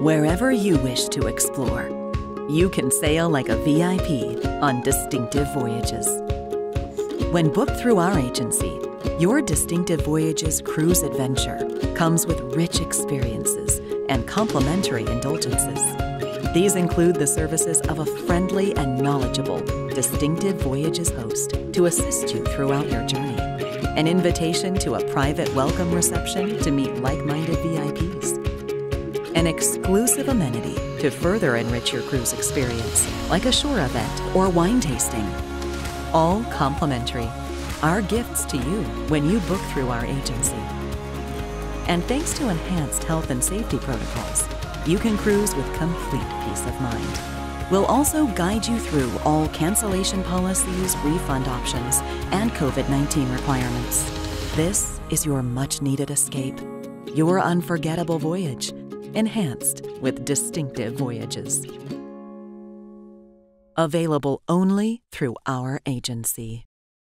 Wherever you wish to explore, you can sail like a VIP on distinctive voyages. When booked through our agency, your Distinctive Voyages cruise adventure comes with rich experiences and complimentary indulgences. These include the services of a friendly and knowledgeable Distinctive Voyages host to assist you throughout your journey, an invitation to a private welcome reception to meet like minded VIPs, an exclusive amenity to further enrich your cruise experience, like a shore event or wine tasting. All complimentary. Our gifts to you when you book through our agency. And thanks to enhanced health and safety protocols, you can cruise with complete peace of mind. We'll also guide you through all cancellation policies, refund options, and COVID 19 requirements. This is your much needed escape, your unforgettable voyage, enhanced with distinctive voyages. Available only through our agency.